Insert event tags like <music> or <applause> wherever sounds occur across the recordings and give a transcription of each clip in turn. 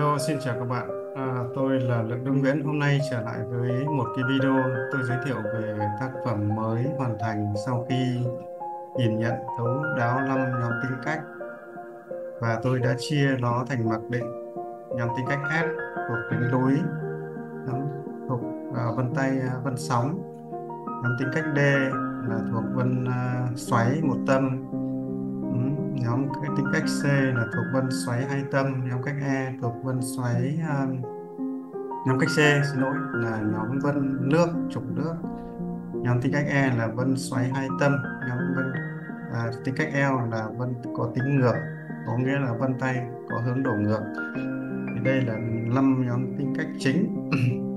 Hello, xin chào các bạn. À, tôi là Lượng Đông Nguyễn. Hôm nay trở lại với một cái video tôi giới thiệu về tác phẩm mới hoàn thành sau khi nhìn nhận thấu đáo năm nhóm tính cách và tôi đã chia nó thành mặc định nhóm tính cách S thuộc tính nhóm thuộc à, vân tay à, vân sóng nhóm tính cách D là thuộc vân à, xoáy một tâm nhóm cái tính cách C là thuộc vân xoáy hai tâm nhóm cách E thuộc vân xoáy um, nhóm cách C xin lỗi là nhóm vân nước trục nước. Nhóm tính cách E là vân xoáy hai tâm nhóm vân à, tính cách L là vân có tính ngược có nghĩa là vân tay có hướng đổ ngược. Thì đây là năm nhóm tính cách chính. <clears throat>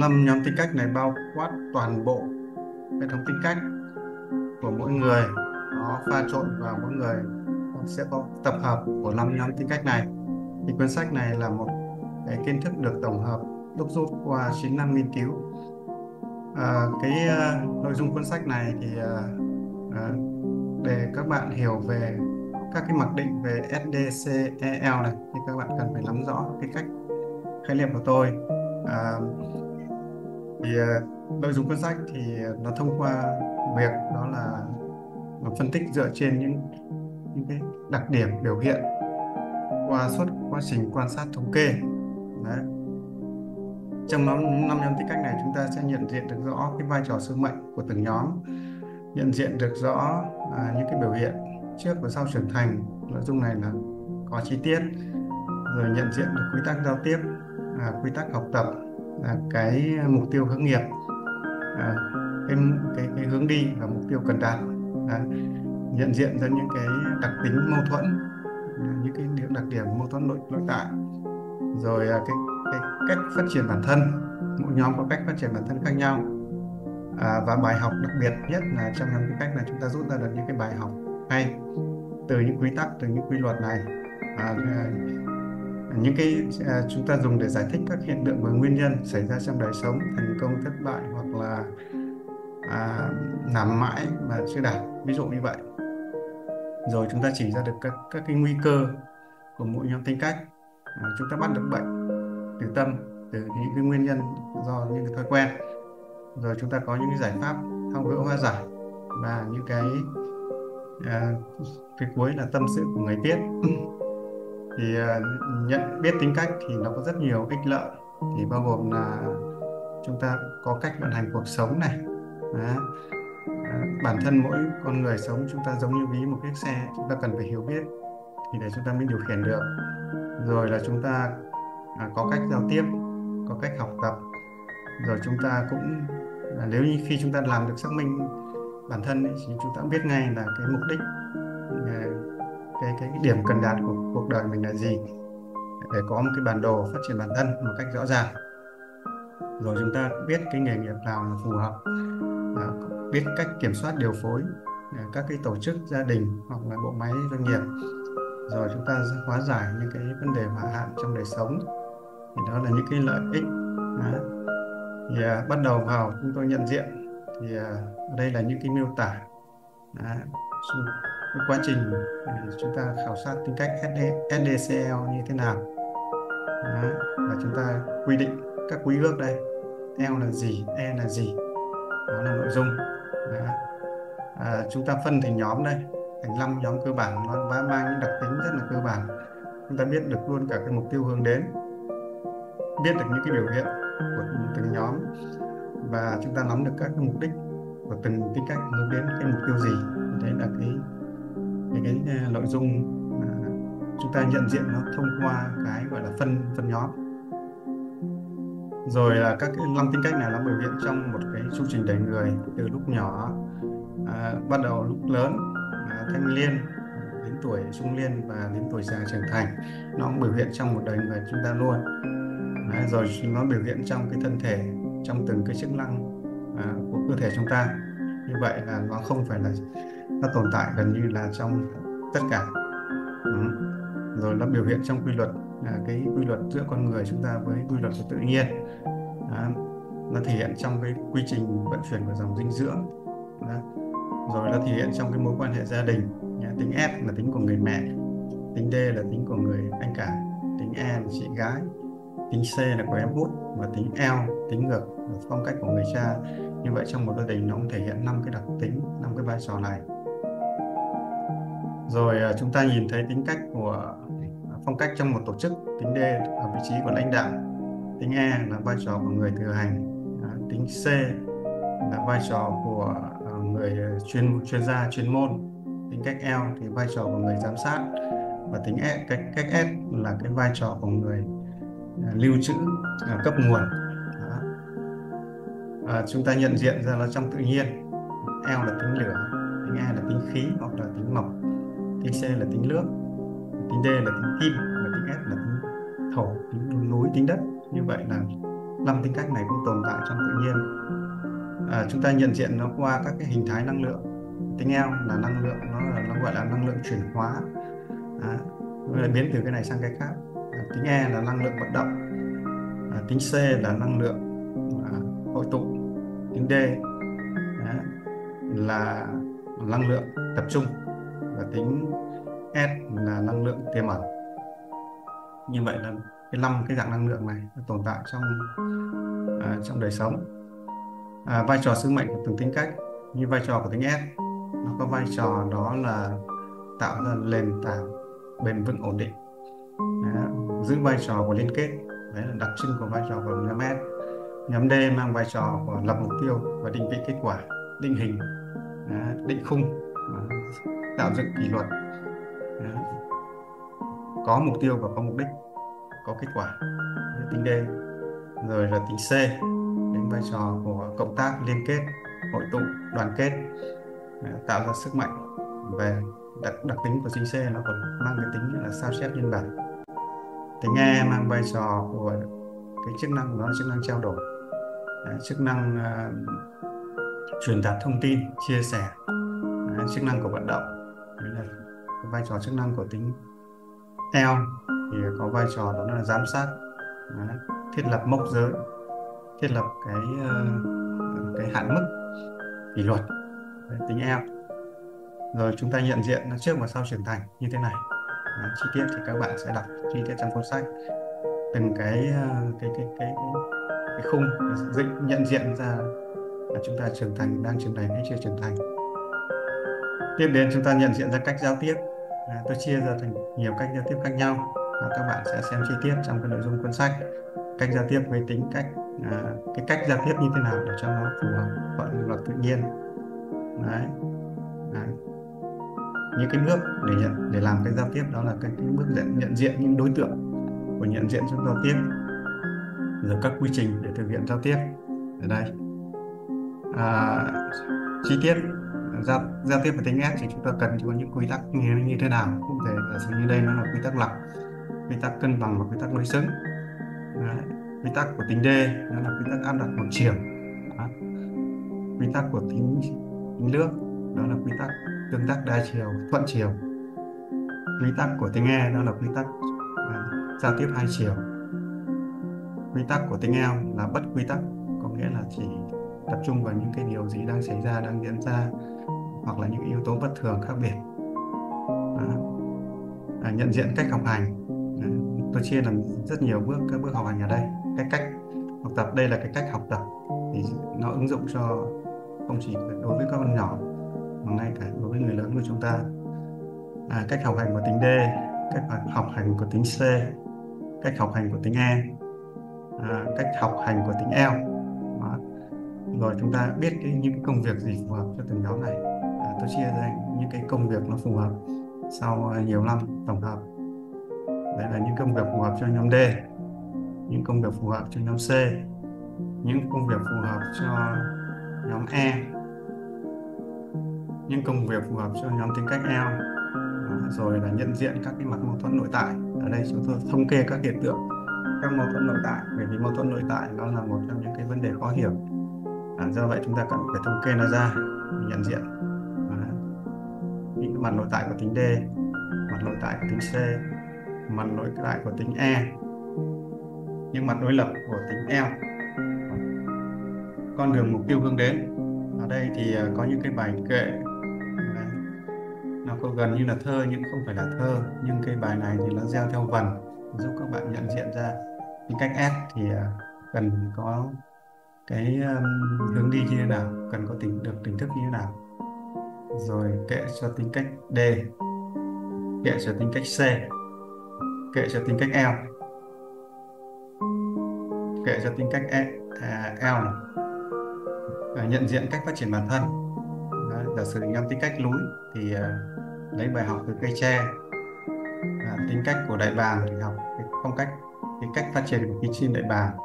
Năm nhóm tính cách này bao quát toàn bộ hệ thống tính cách của mỗi người nó pha trộn vào mỗi người. Sẽ có tập hợp của năm nhóm tính cách này. Thì cuốn sách này là một cái kiến thức được tổng hợp đúc rút qua 9 năm nghiên cứu. À, cái uh, nội dung cuốn sách này thì uh, uh, để các bạn hiểu về các cái mặc định về SDCEL này thì các bạn cần phải nắm rõ cái cách khái niệm của tôi. À, thì uh, nội dung cuốn sách thì nó thông qua việc đó là phân tích dựa trên những những cái đặc điểm biểu hiện qua suốt quá trình quan sát thống kê. Đấy. trong năm năm nhóm tính cách này chúng ta sẽ nhận diện được rõ cái vai trò sứ mệnh của từng nhóm nhận diện được rõ à, những cái biểu hiện trước và sau trưởng thành. Nội dung này là có chi tiết. Rồi nhận diện được quy tắc giao tiếp à, quy tắc học tập là cái mục tiêu hướng nghiệp à, cái, cái cái hướng đi và mục tiêu cần đạt à, nhận diện ra những cái đặc tính mâu thuẫn à, những cái những đặc điểm mâu thuẫn nội nội tại rồi à, cái cái cách phát triển bản thân mỗi nhóm có cách phát triển bản thân khác nhau. À, và bài học đặc biệt nhất là trong những cái cách là chúng ta rút ra được những cái bài học hay từ những quy tắc từ những quy luật này. À, à, những cái à, chúng ta dùng để giải thích các hiện tượng và nguyên nhân xảy ra trong đời sống thành công thất bại hoặc là à, làm mãi mà chưa đạt. Ví dụ như vậy. Rồi chúng ta chỉ ra được các các cái nguy cơ của mỗi nhóm tính cách. À, chúng ta bắt được bệnh từ tâm từ những cái nguyên nhân do những cái thói quen. Rồi chúng ta có những cái giải pháp thao gỡ hóa giải và những cái à, cái cuối là tâm sự của người viết <laughs> thì à, nhận biết tính cách thì nó có rất nhiều ích lợi. Thì bao gồm là chúng ta có cách vận hành cuộc sống này đó. Bản thân mỗi con người sống chúng ta giống như ví một chiếc xe chúng ta cần phải hiểu biết thì để chúng ta mới điều khiển được. Rồi là chúng ta à, có cách giao tiếp có cách học tập. Rồi chúng ta cũng à, nếu như khi chúng ta làm được xác minh bản thân ấy, thì chúng ta biết ngay là cái mục đích à, cái cái điểm cần đạt của cuộc đời mình là gì để có một cái bản đồ phát triển bản thân một cách rõ ràng. Rồi chúng ta biết cái nghề nghiệp nào là phù hợp à, biết cách kiểm soát điều phối à, các cái tổ chức gia đình hoặc là bộ máy doanh nghiệp rồi chúng ta hóa giải những cái vấn đề hỏa hạn trong đời sống thì đó là những cái lợi ích đó. thì à, bắt đầu vào chúng tôi nhận diện thì à, đây là những cái miêu tả à, đó. cái quá trình chúng ta khảo sát tính cách SD, SDCL như thế nào đó. và chúng ta quy định các quy ước đây L là gì E là gì đó là nội dung. À, chúng ta phân thành nhóm đây. Thành năm nhóm cơ bản nó mang những đặc tính rất là cơ bản. Chúng ta biết được luôn cả cái mục tiêu hướng đến. Biết được những cái biểu hiện của từng nhóm. Và chúng ta nắm được các cái mục đích của từng cái cách hướng đến cái mục tiêu gì. Đấy là cái cái, cái, cái nội dung mà chúng ta nhận diện nó thông qua cái gọi là phân phân nhóm rồi là các cái năm tính cách này nó biểu hiện trong một cái chu trình đời người từ lúc nhỏ à, bắt đầu lúc lớn à, thanh niên đến tuổi trung niên và đến tuổi già trưởng thành. Nó cũng biểu hiện trong một đời người chúng ta luôn. À, rồi nó biểu hiện trong cái thân thể trong từng cái chức năng à, của cơ thể chúng ta. Như vậy là nó không phải là nó tồn tại gần như là trong tất cả. Ừ. rồi nó biểu hiện trong quy luật là cái quy luật giữa con người chúng ta với quy luật của tự nhiên. À, nó thể hiện trong cái quy trình vận chuyển của dòng dinh dưỡng đó. rồi nó thể hiện trong cái mối quan hệ gia đình tính S là tính của người mẹ tính D là tính của người anh cả tính E là chị gái tính C là của em út và tính L tính ngược là phong cách của người cha. Như vậy trong một gia đình nó cũng thể hiện năm cái đặc tính năm cái vai trò này. Rồi à, chúng ta nhìn thấy tính cách của phong cách trong một tổ chức tính D ở vị trí của lãnh đạo tính E là vai trò của người thừa hành à, tính C là vai trò của à, người chuyên chuyên gia chuyên môn tính cách L thì vai trò của người giám sát và tính S cách cách S là cái vai trò của người à, lưu trữ cấp nguồn. À, chúng ta nhận diện ra là trong tự nhiên L là tính lửa tính E là tính khí hoặc là tính mộc tính C là tính nước tính D là tính kim và tính S là tính thổ tính núi tính đất. Như vậy là năm tính cách này cũng tồn tại trong tự nhiên. À, chúng ta nhận diện nó qua các cái hình thái năng lượng. Tính eo là năng lượng nó là nó gọi là năng lượng chuyển hóa. À, nó biến từ cái này sang cái khác. À, tính E là năng lượng vận động. À, tính C là năng lượng à, hội tụ. Tính D à, là năng lượng tập trung. Và tính S là năng lượng tiềm ẩn. Như vậy là cái năm cái dạng năng lượng này tồn tại trong à, trong đời sống. À, vai trò sứ mệnh của từng tính cách như vai trò của tính S nó có vai trò đó là tạo ra nền tảng bền vững ổn định. À, giữ vai trò của liên kết đấy là đặc trưng của vai trò của nhóm S. Nhóm D mang vai trò của lập mục tiêu và định vị kết quả định hình à, định khung à, tạo dựng kỷ luật có mục tiêu và có mục đích có kết quả. Tính D. Rồi là tính C đến vai trò của cộng tác liên kết hội tụ đoàn kết. Tạo ra sức mạnh về đặc, đặc tính của tính C nó còn mang cái tính là sao chép nhân bản. Tính E mang vai trò của cái chức năng đó là chức năng trao đổi. Chức năng uh, truyền đạt thông tin chia sẻ. Chức năng của vận động. Đấy là vai trò chức năng của tính theo thì có vai trò đó là giám sát đấy, thiết lập mốc giới thiết lập cái uh, cái hạn mức kỷ luật đấy, tính em rồi chúng ta nhận diện nó trước và sau trưởng thành như thế này. Đấy, chi tiết thì các bạn sẽ đọc chi tiết trong cuốn sách. Từng cái uh, cái cái cái cái, cái khung dựng nhận diện ra là chúng ta trưởng thành đang trưởng thành hay chưa trưởng thành. Tiếp đến chúng ta nhận diện ra cách giao tiếp à, tôi chia ra thành nhiều cách giao tiếp khác nhau và các bạn sẽ xem chi tiết trong cái nội dung cuốn sách. Cách giao tiếp với tính cách à, cái cách giao tiếp như thế nào để cho nó phù hợp thuận luật tự nhiên. Đấy. đấy. Những cái bước để nhận để làm cái giao tiếp đó là cái, cái bước nhận, nhận diện những đối tượng của nhận diện trong giao tiếp. Rồi các quy trình để thực hiện giao tiếp. Ở đây. À, chi tiết giao, giao tiếp với tính S thì chúng ta cần có những quy tắc như, như thế nào? Cụ thể giả sử như đây nó là quy tắc lọc quy tắc cân bằng và quy tắc đối xứng Đấy. quy tắc của tính D nó là quy tắc áp đặt một chiều. Quy tắc của tính tính nước đó là quy tắc tương tác đa chiều thuận chiều. Quy tắc của tính E đó là quy tắc à, giao tiếp hai chiều. Quy tắc của tính L là bất quy tắc có nghĩa là chỉ tập trung vào những cái điều gì đang xảy ra đang diễn ra hoặc là những yếu tố bất thường khác biệt. À, à, nhận diện cách học hành. À, tôi chia làm rất nhiều bước các bước học hành ở đây. Cái cách học tập đây là cái cách học tập thì nó ứng dụng cho không chỉ đối với các con nhỏ mà ngay cả đối với người lớn của chúng ta. À, cách học hành của tính D cách học hành của tính C cách học hành của tính E. À, cách học hành của tính L. Rồi chúng ta biết cái, những cái công việc gì phù hợp cho từng nhóm này tôi chia ra những cái công việc nó phù hợp sau nhiều năm tổng hợp. Đấy là những công việc phù hợp cho nhóm D những công việc phù hợp cho nhóm C những công việc phù hợp cho nhóm E những công việc phù hợp cho nhóm tính cách L. Rồi là nhận diện các cái mặt mâu thuẫn nội tại. Ở đây chúng tôi thống kê các hiện tượng các mâu thuẫn nội tại bởi vì mâu thuẫn nội tại nó là một trong những cái vấn đề khó hiểu. À, do vậy chúng ta cần phải thống kê nó ra nhận diện mặt nội tại của tính D. Mặt nội tại của tính C. Mặt nội tại của tính E. Những mặt đối lập của tính L. Con đường mục tiêu hướng đến. Ở đây thì à, có những cái bài kệ. Nó có gần như là thơ nhưng không phải là thơ. Nhưng cái bài này thì nó gieo theo vần giúp các bạn nhận diện ra những cách S thì à, cần có cái um, hướng đi như thế nào cần có tính được tính thức như thế nào rồi kệ cho tính cách D. Kệ cho tính cách C. Kệ cho tính cách L. Kệ cho tính cách E, à, L. À, nhận diện cách phát triển bản thân. Đó, giả sử nhóm tính cách núi thì à, lấy bài học từ cây tre. À, tính cách của đại bàng thì học cái phong cách cái cách phát triển của cái chim đại bàng.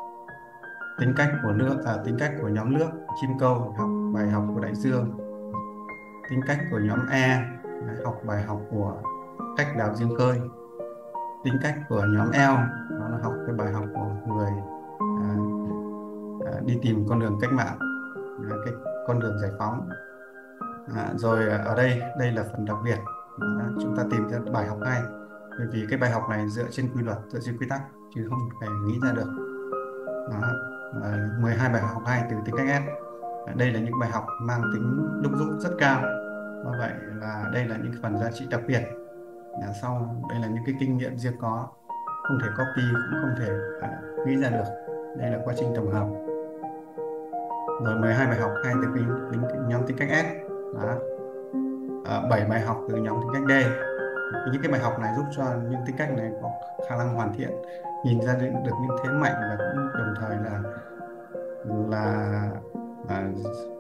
Tính cách của nước à, tính cách của nhóm nước chim câu học bài học của đại dương tính cách của nhóm E học bài học của cách đào giếng khơi. Tính cách của nhóm L nó là học cái bài học của người à, à, đi tìm con đường cách mạng à, cái con đường giải phóng. À, rồi ở đây đây là phần đặc biệt. À, chúng ta tìm ra bài học hay bởi vì cái bài học này dựa trên quy luật dựa trên quy tắc chứ không thể nghĩ ra được. Đó. À, 12 bài học hay từ tính cách S đây là những bài học mang tính đúc rút rất cao. Do vậy là đây là những phần giá trị đặc biệt. Nhà sau đây là những cái kinh nghiệm riêng có. Không thể copy cũng không thể à, nghĩ ra được. Đây là quá trình tổng hợp. Rồi 12 bài học hai từ tính, tính, nhóm tính cách S. Đó. Ờ, à, 7 bài học từ nhóm tính cách D. Những cái bài học này giúp cho những tính cách này có khả năng hoàn thiện nhìn ra được, được những thế mạnh và cũng đồng thời là là à,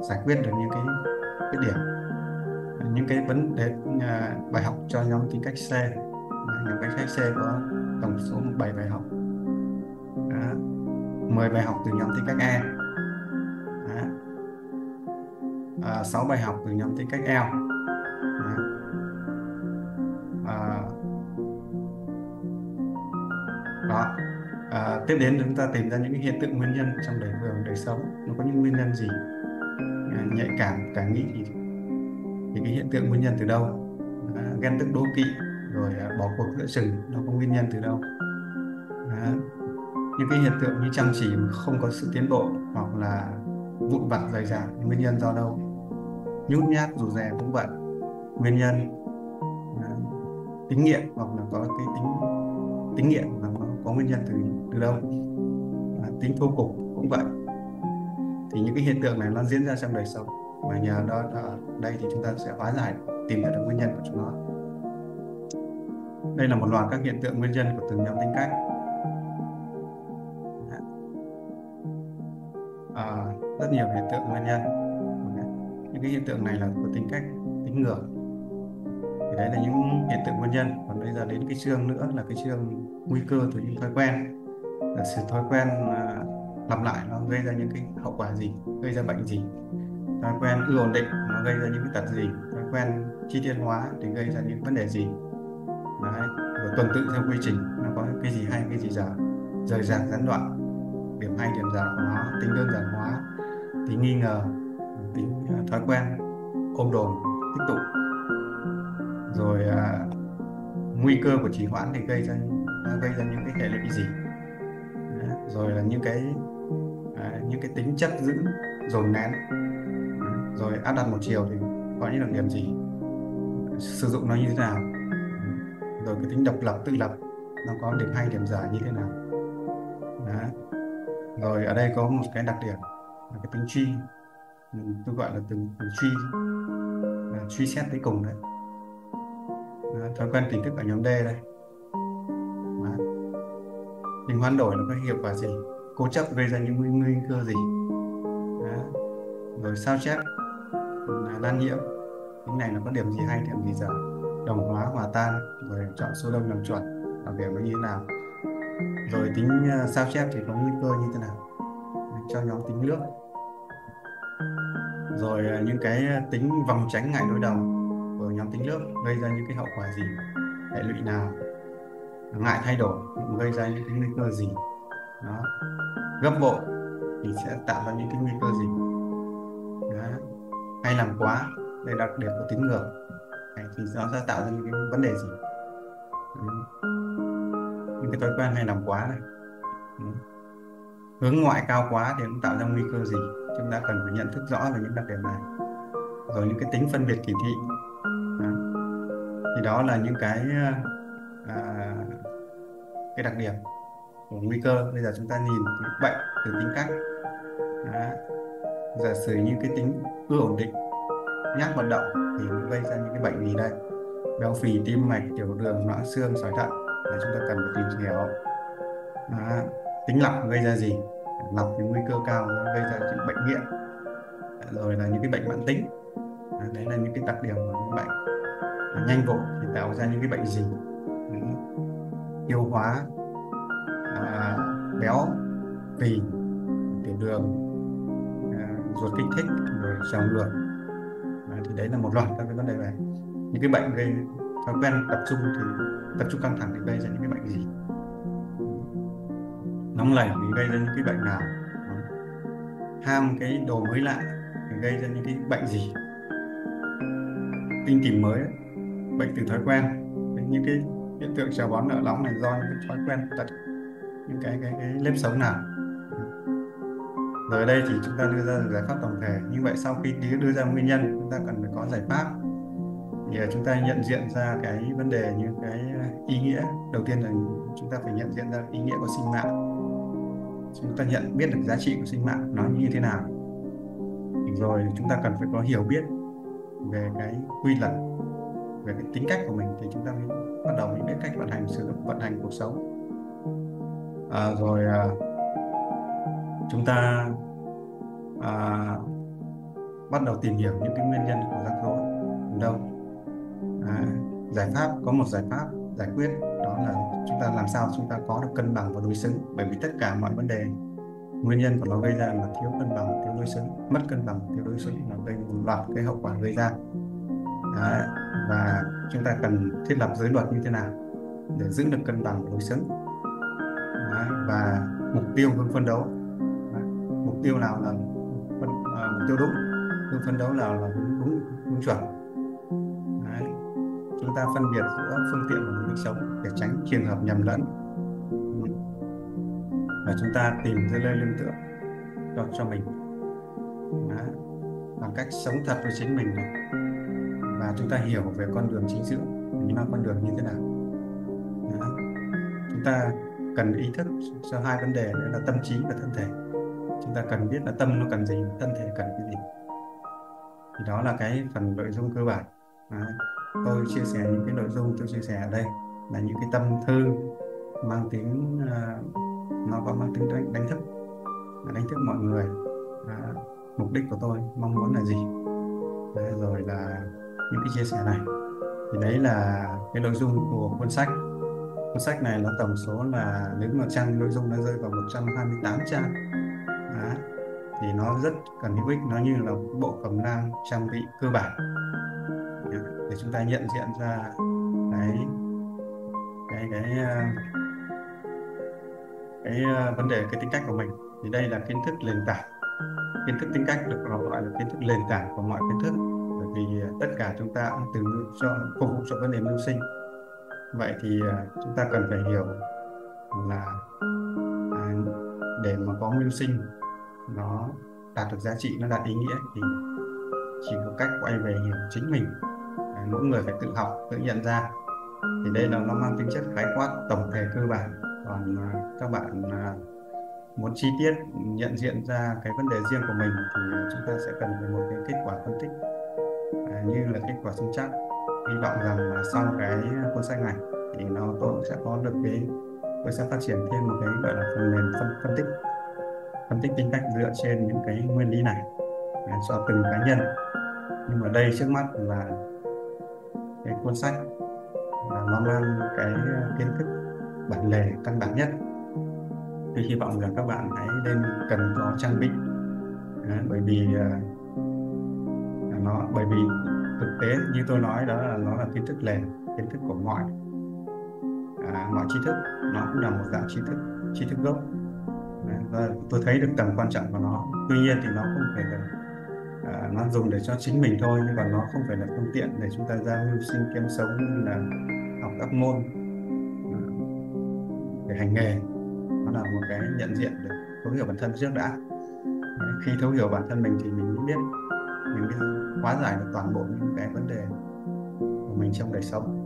giải quyết được những cái cái điểm. Những cái vấn đề à, bài học cho nhóm tính cách C. Nhóm tính cách C có tổng số 7 bài học. Đó. 10 bài học từ nhóm tính cách E Đó. À, 6 bài học từ nhóm tính cách L. tiếp đến chúng ta tìm ra những hiện tượng nguyên nhân trong đời thường đời sống. Nó có những nguyên nhân gì? À, nhạy cảm cả nghĩ thì thì cái hiện tượng nguyên nhân từ đâu? À, ghen tức đố kỵ rồi à, bỏ cuộc giữa chừng nó có nguyên nhân từ đâu? À, những cái hiện tượng như chăm chỉ mà không có sự tiến bộ hoặc là vụn vặt dày rạc nguyên nhân do đâu? Nhút nhát dù rè cũng vậy. Nguyên nhân à, tính nghiện hoặc là có cái tính tính nghiện có, nguyên nhân từ từ đâu. À, tính thô cục cũng vậy. Thì những cái hiện tượng này nó diễn ra trong đời sống. Và nhờ đó, đó đây thì chúng ta sẽ hóa giải tìm ra được nguyên nhân của chúng nó. Đây là một loạt các hiện tượng nguyên nhân của từng nhóm tính cách. À, rất nhiều hiện tượng nguyên nhân. Những cái hiện tượng này là của tính cách tính ngược thì đấy là những hiện tượng nguyên nhân. Còn bây giờ đến cái chương nữa là cái chương nguy cơ từ những thói quen. Là sự thói quen à, lặp lại nó gây ra những cái hậu quả gì, gây ra bệnh gì? Thói quen ư ổn định nó gây ra những cái tật gì? Thói quen chi tiết hóa thì gây ra những vấn đề gì? Đấy, và tuần tự theo quy trình nó có cái gì hay, cái gì dở rời rạc, gián đoạn, điểm hay, điểm dở của nó, tính đơn giản hóa, tính nghi ngờ, tính à, thói quen ôm đồn tích tụ rồi à, nguy cơ của trì hoãn thì gây ra nó gây ra những cái hệ lụy gì? Đấy. rồi là những cái à, những cái tính chất giữ dồn nén. Rồi áp đặt một chiều thì có những đặc điểm gì? Sử dụng nó như thế nào? Rồi cái tính độc lập tự lập nó có điểm hay điểm giả như thế nào? Đó. rồi ở đây có một cái đặc điểm là cái tính truy. Tôi gọi là từ, từ truy à, truy xét tới cùng đấy thói quen tỉnh thức ở nhóm D đây. Đó. hoán đổi nó có hiệu quả gì? Cố chấp gây ra những nguy, nguy cơ gì? Đó. rồi sao chép? Lan nhiễm tính này nó có điểm gì hay điểm gì dở? Đồng hóa hòa tan rồi chọn số đông làm chuẩn làm điểm nó như thế nào? Rồi tính à, sao chép thì có nguy cơ như thế nào? Cho nhóm tính nước. Rồi à, những cái à, tính vòng tránh ngại đối đầu nhóm tính nước gây ra những cái hậu quả gì, hệ lụy nào, ngại thay đổi gây ra những cái nguy cơ gì. Đó. Gấp bộ thì sẽ tạo ra những cái nguy cơ gì. Đó. Hay làm quá đây đặc điểm của tính ngược thì nó sẽ tạo ra những cái vấn đề gì. Đó. những cái thói quen hay làm quá này. Đó. hướng ngoại cao quá thì cũng tạo ra nguy cơ gì. Chúng ta cần phải nhận thức rõ về những đặc điểm này. Rồi những cái tính phân biệt kỳ thị thì đó là những cái ờ, à, cái đặc điểm của nguy cơ. Bây giờ chúng ta nhìn cái bệnh từ tính cách. Đó. giả sử như cái tính ưa ổn định nhát vận động thì nó gây ra những cái bệnh gì đây? Béo phì tim mạch tiểu đường loãng xương sỏi thận là chúng ta cần phải tìm hiểu. Đó. tính lọc gây ra gì? Lọc thì nguy cơ cao gây ra những bệnh nghiện. Rồi là những cái bệnh mãn tính. Đấy là những cái đặc điểm của những bệnh nhanh vội thì tạo ra những cái bệnh gì? Tiêu hóa à, béo phì tiểu đường à, ruột kích thích rồi trào ngược. À, thì đấy là một loạt các cái vấn đề này. Những cái bệnh gây thói quen tập trung thì tập trung căng thẳng thì gây ra những cái bệnh gì? Nóng lạnh thì gây ra những cái bệnh nào? Ham cái đồ mới lạ thì gây ra những cái bệnh gì? Tinh tìm mới bệnh từ thói quen. Những cái hiện tượng trào bón nợ nóng này do những cái thói quen tật, những cái cái cái nếp sống nào. Rồi ở đây thì chúng ta đưa ra giải pháp tổng thể. Như vậy sau khi đưa ra nguyên nhân, chúng ta cần phải có giải pháp. Thì à, chúng ta nhận diện ra cái vấn đề như cái ý nghĩa. Đầu tiên là chúng ta phải nhận diện ra ý nghĩa của sinh mạng. Chúng ta nhận biết được giá trị của sinh mạng nó như thế nào. Rồi chúng ta cần phải có hiểu biết về cái quy luật về cái tính cách của mình thì chúng ta mới bắt đầu những biết cách vận hành sử dụng vận hành cuộc sống. À, rồi à, chúng ta à, bắt đầu tìm hiểu những cái nguyên nhân của rắc rối. Ở đâu à, giải pháp có một giải pháp giải quyết đó là chúng ta làm sao chúng ta có được cân bằng và đối xứng. Bởi vì tất cả mọi vấn đề nguyên nhân của nó gây ra là thiếu cân bằng thiếu đối xứng. Mất cân bằng thiếu đối xứng là gây một loạt cái hậu quả gây ra. Đấy. và chúng ta cần thiết lập giới luật như thế nào để giữ được cân bằng và đối xứng Đấy. và mục tiêu hướng phân đấu Đấy. mục tiêu nào là phân, à, mục tiêu đúng hướng phân đấu nào là đúng đúng, đúng chuẩn Đấy. chúng ta phân biệt giữa phương tiện và mục đích sống để tránh trường hợp nhầm lẫn và chúng ta tìm ra nơi lương tựa cho cho mình Đó. bằng cách sống thật với chính mình này và chúng ta hiểu về con đường chính giữa mình mang con đường như thế nào. Đó. chúng ta cần ý thức cho hai vấn đề đó là tâm trí và thân thể. Chúng ta cần biết là tâm nó cần gì thân thể cần cái gì. Thì đó là cái phần nội dung cơ bản. Đó. tôi chia sẻ những cái nội dung tôi chia sẻ ở đây là những cái tâm thư mang tính uh, nó có mang tính đánh, đánh thức đánh thức mọi người. À, mục đích của tôi mong muốn là gì? Đấy, rồi là những cái chia sẻ này. Thì đấy là cái nội dung của cuốn sách. Cuốn sách này nó tổng số là nếu mà trang nội dung nó rơi vào 128 trang. Đó. thì nó rất cần hữu ích, nó như là bộ cẩm nang trang bị cơ bản. Để chúng ta nhận diện ra cái cái cái ờ, cái ờ, vấn đề, cái tính cách của mình. Thì đây là kiến thức nền tảng. Kiến thức tính cách được gọi là kiến thức nền tảng của mọi kiến thức bởi vì à, tất cả chúng ta cũng từng cho phục vụ cho vấn đề mưu sinh. Vậy thì à, chúng ta cần phải hiểu là à, để mà có mưu sinh nó đạt được giá trị nó đạt ý nghĩa thì chỉ có cách quay về hiểu chính mình. À, mỗi người phải tự học tự nhận ra. Thì đây là nó mang tính chất khái quát tổng thể cơ bản. Còn à, các bạn à, muốn chi tiết nhận diện ra cái vấn đề riêng của mình thì chúng ta sẽ cần phải một cái kết quả phân tích à, như là kết quả sinh chắc hy vọng rằng là sau cái cuốn sách này thì nó tôi sẽ có được cái tôi sẽ phát triển thêm một cái gọi là phần mềm phân, phân tích phân tích tính cách dựa trên những cái nguyên lý này à, cho từng cá nhân. Nhưng mà đây trước mắt là cái cuốn sách là nó mang cái kiến thức bản lề căn bản nhất. Tôi hy vọng rằng các bạn hãy nên cần có trang bị à, bởi vì à, nó bởi vì thực tế như tôi nói đó là nó là kiến thức nền kiến thức của mọi. À, mọi tri thức nó cũng là một dạng tri thức tri thức gốc. Và tôi thấy được tầm quan trọng của nó. Tuy nhiên thì nó không phải là à, nó dùng để cho chính mình thôi nhưng mà nó không phải là phương tiện để chúng ta ra mưu sinh kiếm sống như là học các môn. À, để hành nghề nó là một cái nhận diện để thấu hiểu bản thân trước đã. Khi thấu hiểu bản thân mình thì mình mới mình biết hóa giải được toàn bộ những cái vấn đề của mình trong đời sống.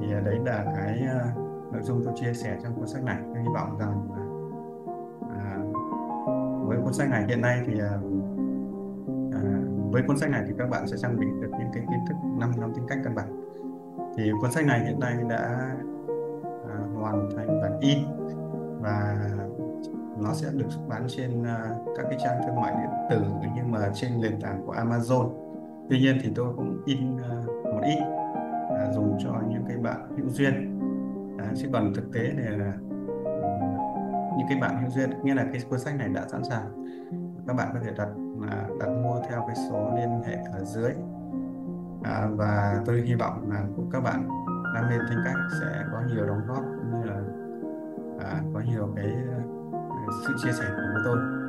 Thì à, đấy là cái à, nội dung tôi chia sẻ trong cuốn sách này. Tôi hy vọng rằng à, với cuốn sách này hiện nay thì à, à, với cuốn sách này thì các bạn sẽ trang bị được những cái kiến thức năm năm tính cách căn bản. Thì cuốn sách này hiện nay đã à, hoàn thành bản in và nó sẽ được xuất bán trên uh, các cái trang thương mại điện tử nhưng mà trên nền tảng của Amazon. Tuy nhiên thì tôi cũng in uh, một ít uh, dùng cho những cái bạn hữu duyên. Uh, chứ còn thực tế thì là những cái bạn hữu duyên nghĩa là cái cuốn sách này đã sẵn sàng. Các bạn có thể đặt đặt mua theo cái số liên hệ ở dưới. À, và tôi hy vọng là của các bạn đam mê tính cách sẽ có nhiều đóng góp cũng như là à, có nhiều cái sự chia sẻ của tôi.